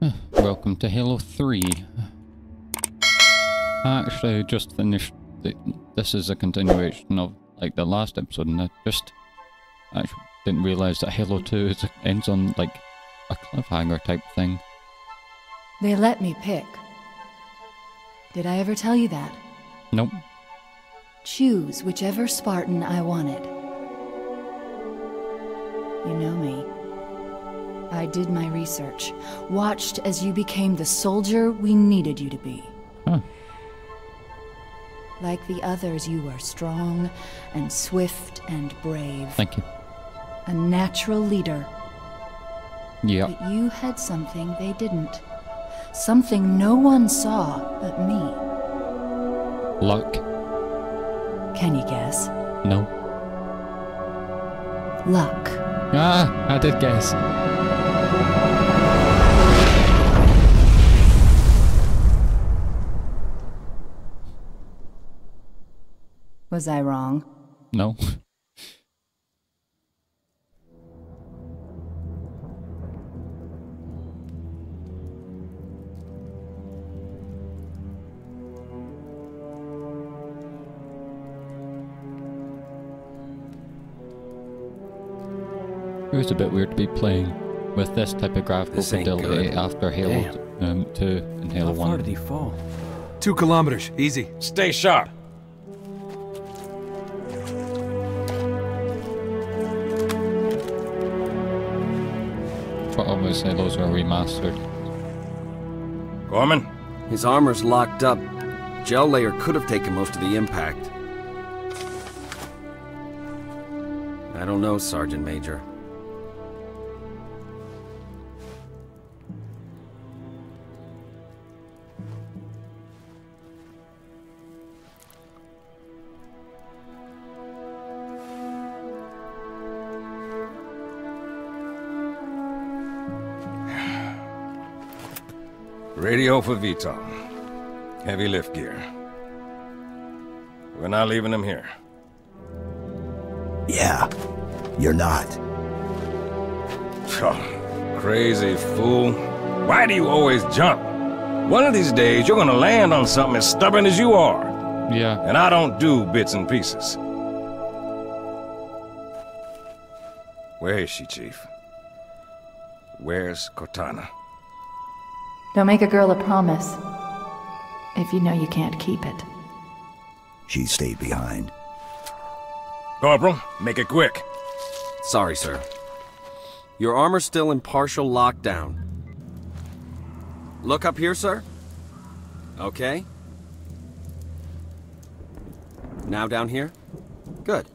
Welcome to Halo 3. I actually just finished the, this is a continuation of like the last episode and I just actually didn't realise that Halo 2 is, ends on like a cliffhanger type thing. They let me pick. Did I ever tell you that? Nope. Choose whichever Spartan I wanted. You know me. I did my research, watched as you became the soldier we needed you to be. Huh. Like the others, you are strong and swift and brave. Thank you. A natural leader. Yeah. But you had something they didn't. Something no one saw but me. Luck. Can you guess? No. Luck. Ah, I did guess. Was I wrong? No. Was a bit weird to be playing with this type of graphical This fidelity after Halo um, 2 and Halo How far 1. did he fall? Two kilometers, easy. Stay sharp. But obviously those are remastered. Gorman? His armor's locked up. Gel layer could have taken most of the impact. I don't know, Sergeant Major. Radio for Vital. Heavy lift gear. We're not leaving him here. Yeah, you're not. Oh, crazy fool. Why do you always jump? One of these days, you're gonna land on something as stubborn as you are. Yeah. And I don't do bits and pieces. Where is she, Chief? Where's Cortana? Don't make a girl a promise. If you know you can't keep it. She stayed behind. Corporal, make it quick. Sorry, sir. Your armor's still in partial lockdown. Look up here, sir. Okay. Now down here? Good.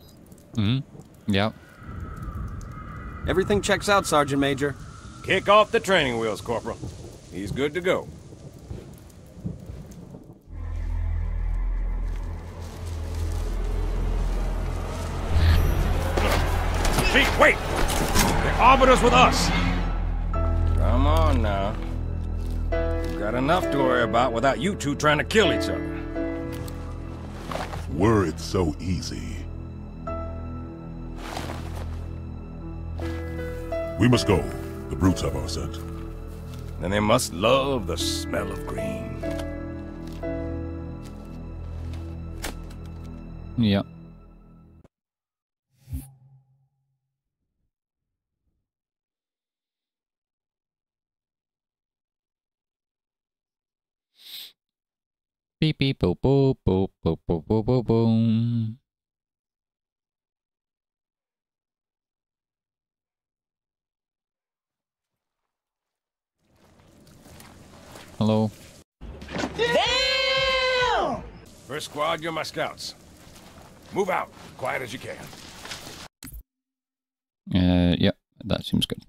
Mm hmm. Yeah. Everything checks out, Sergeant Major. Kick off the training wheels, Corporal. He's good to go. Chief, wait! The Arbiter's with us! Come on now. We've got enough to worry about without you two trying to kill each other. Were it so easy. We must go. The brutes have our scent. And they must love the smell of green. Yeah. Beep beep boop boop boop boop boop boop boop. Hello. First squad, you're my scouts. Move out, quiet as you can. Uh, yeah, that seems good.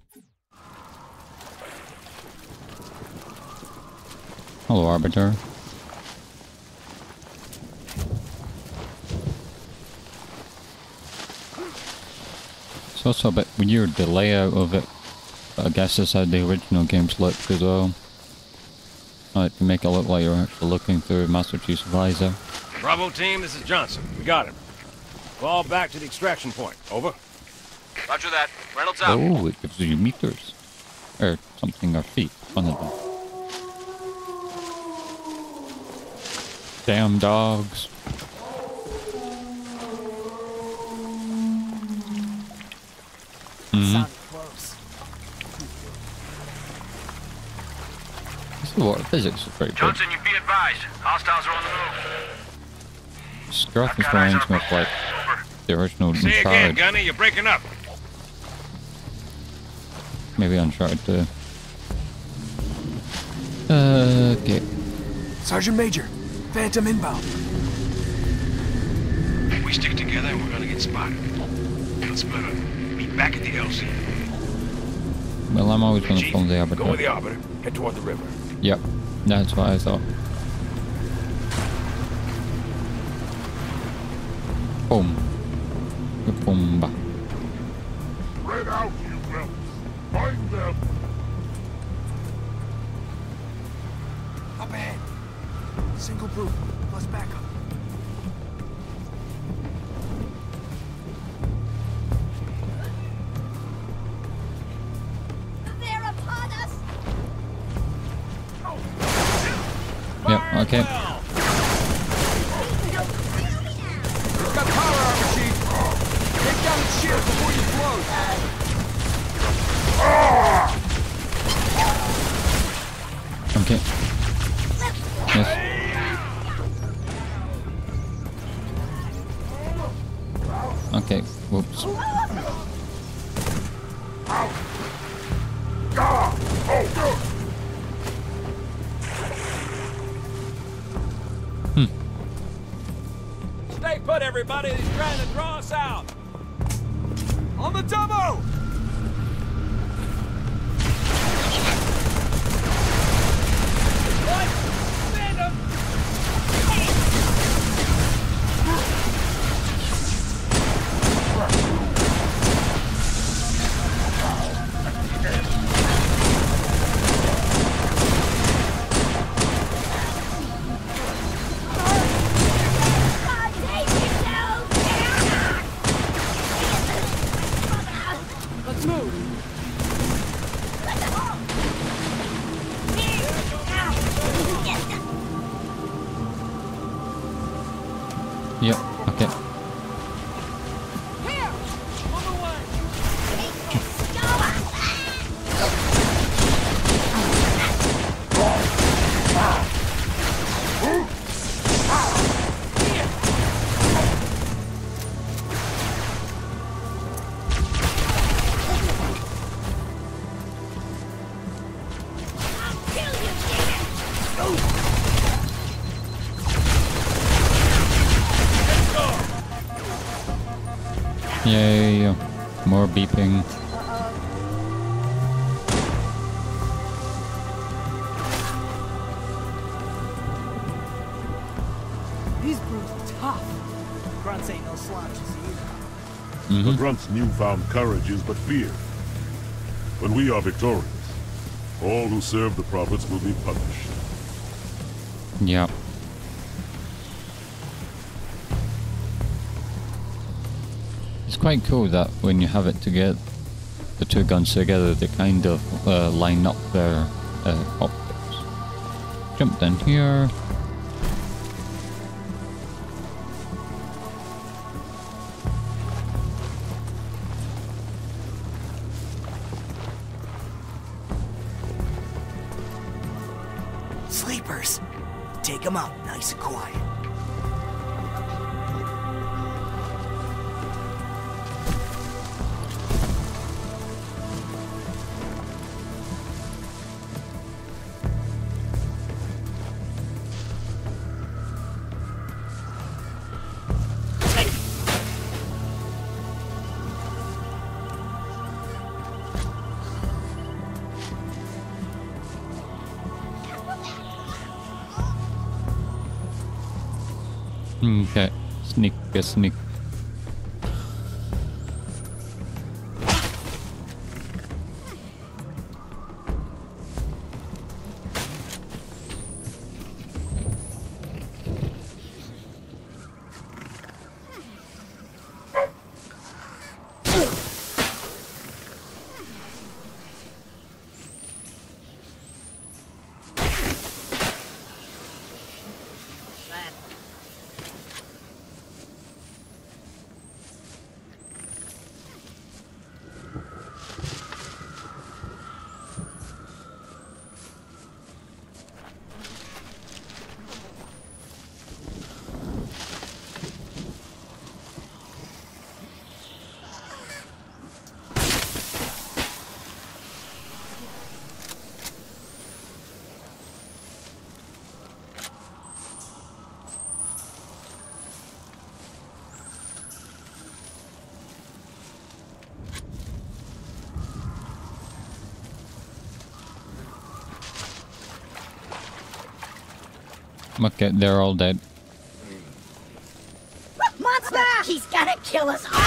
Hello, Arbiter. It's also a bit weird, the layout of it. But I guess that's how the original games looked as well. Alright, make it look like you're actually looking through Master Chief's visor. Bravo team, this is Johnson. We got him. Fall back to the extraction point. Over. Roger that. Reynolds out. Oh, it gives you meters. Or something, or feet. One of them. Damn dogs. This water physics is pretty good. Johnson, you be advised. Hostiles are on the move. Scruff is Got eyes reminds on me of like the original Say again, Uncharted. Gunny, you're breaking up. Maybe Uncharted 2. Uh, okay. Sergeant Major, Phantom inbound. We stick together and we're gonna get spotted. Let's split up. Meet back at the LZ. Well, I'm always going to Chief, follow the Go with the Arbiter. Head toward the river. Yep, that's what I thought. Boom. Boomba. Spread out, you whelps. Find them. Up ahead. Single brute, okay. Stay put, everybody. He's trying to draw us out. On the double! Let's More beeping. These brutes are tough. Grunts ain't no slouches either. Mm-hmm. The Grunt's newfound courage is but fear. When we are victorious, all who serve the prophets will be punished. Yep. It's quite cool that when you have it together, the two guns together, they kind of uh, line up their uh, optics. Jump down here. Okay. Sneak, a sneak. That Okay, they're all dead. Monster! He's gonna kill us all!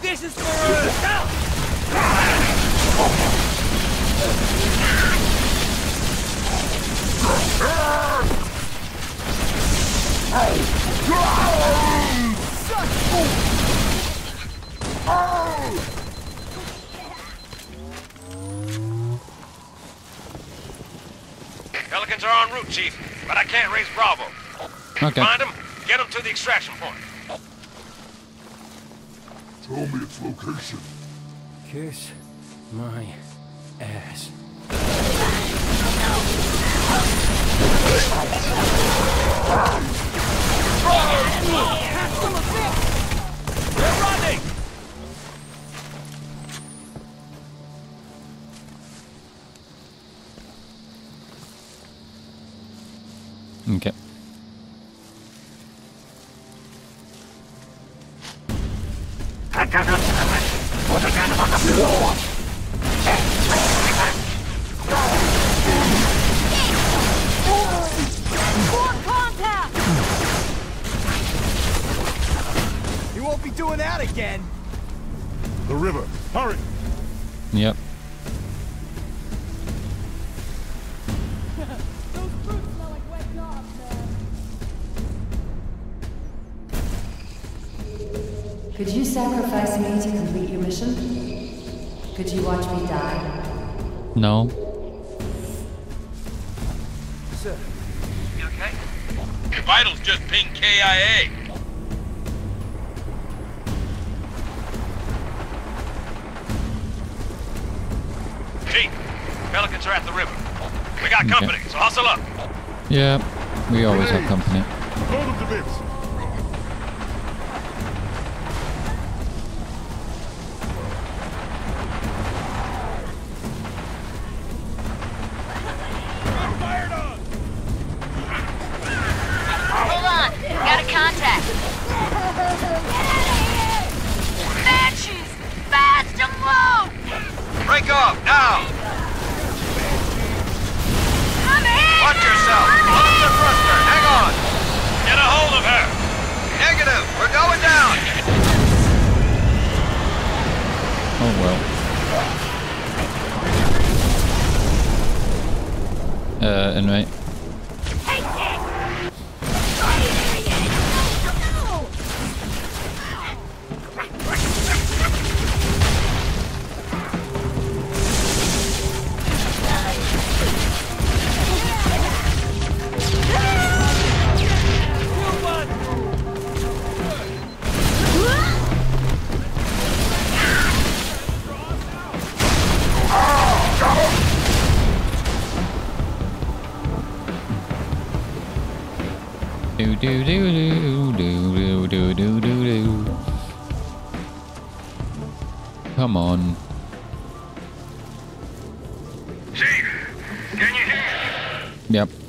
This is for us! Pelicans are en route, Chief, but I can't raise Bravo. Okay. Find them, get them to the extraction point. Tell me its location. Kiss my ass. They're running! Okay. Sacrifice me to complete your mission? Could you watch me die? No. Sir, You okay? Your vitals just pinged KIA. Chief, Pelicans are at the river. We got Okay. company, so hustle up. Yeah, We always have company. Of her! Negative, we're going down! Oh well. Uh, anyway. do do do do do do do do. do. Come on. Chief, can you hear? Yep.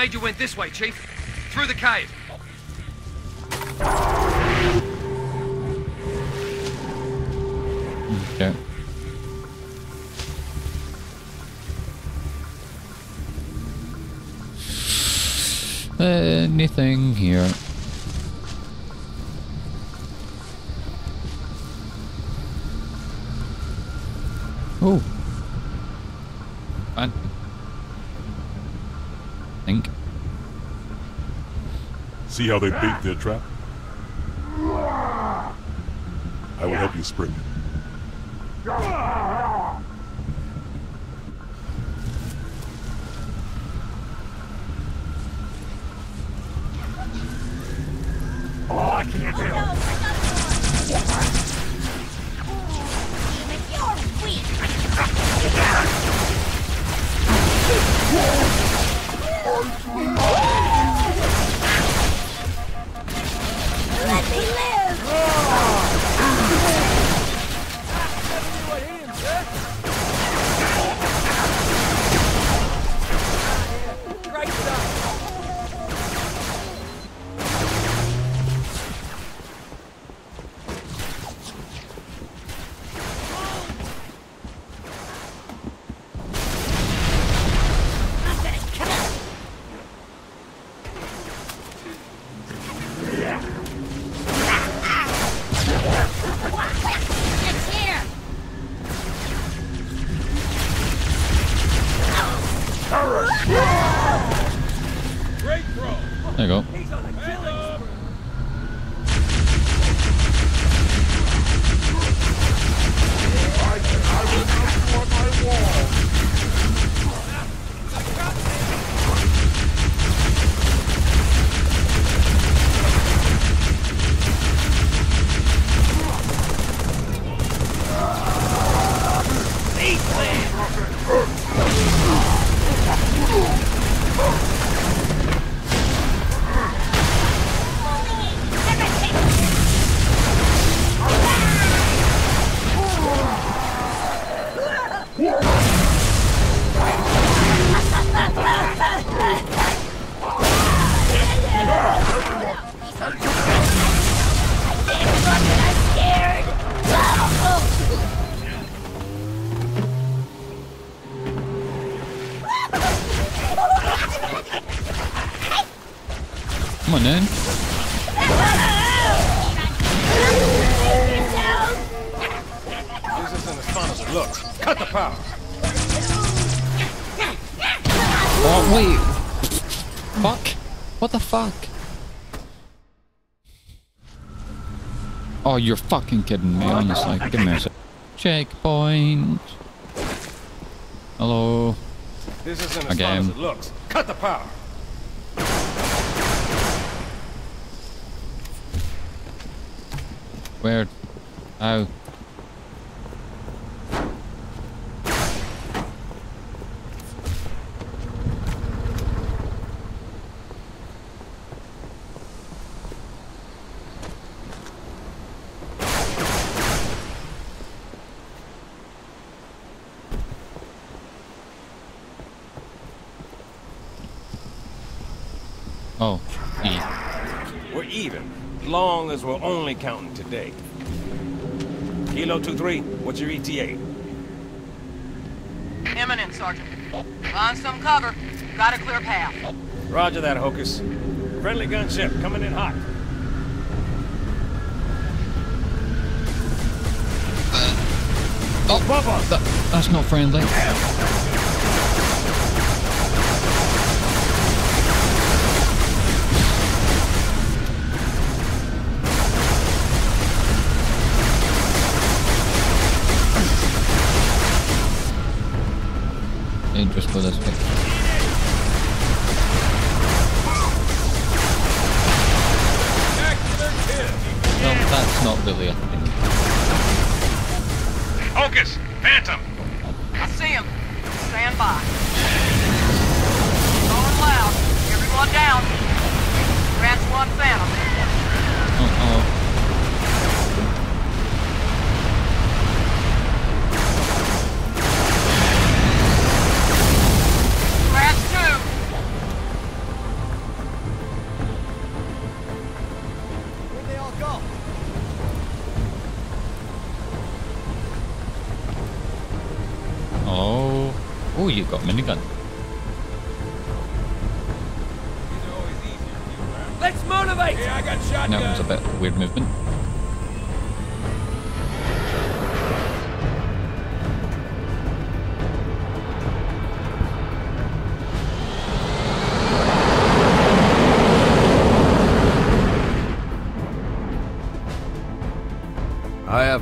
Major went this way, Chief. Through the cave. Okay. Uh, anything here? See how they bait their trap? I will help you spring it. let me Come on, then. This isn't as fun as it looks. Cut the power. Oh, wait. Fuck. What the fuck? Oh, you're fucking kidding me, honestly. Give me a sec. Checkpoint. Hello. This isn't as Again. fun as it looks. Cut the power. Where? Oh. How? Oh, E. We're even, long as we're only counting today. Kilo 2-3, what's your ETA? Imminent, Sergeant. Find some cover. Got a clear path. Roger that, Hocus. Friendly gunship coming in hot. Oh, that, that's not friendly. Got minigun. Let's motivate! Yeah, I got. That was a bit weird movement.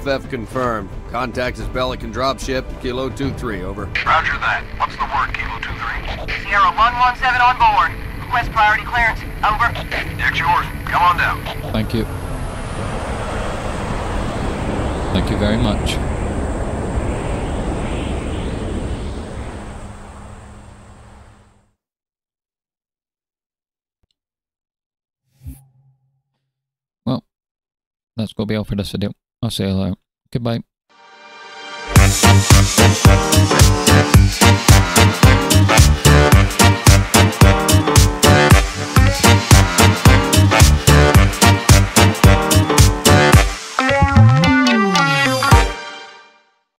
IFF confirmed. Contact is Pelican dropship, Kilo 2-3, over. Roger that. What's the word, Kilo 2-3? Sierra 117 on board. Request priority clearance. Over. Deck's yours. Come on down. Thank you. Thank you very much. Well, that's going to be all for this video. I'll you later. Goodbye.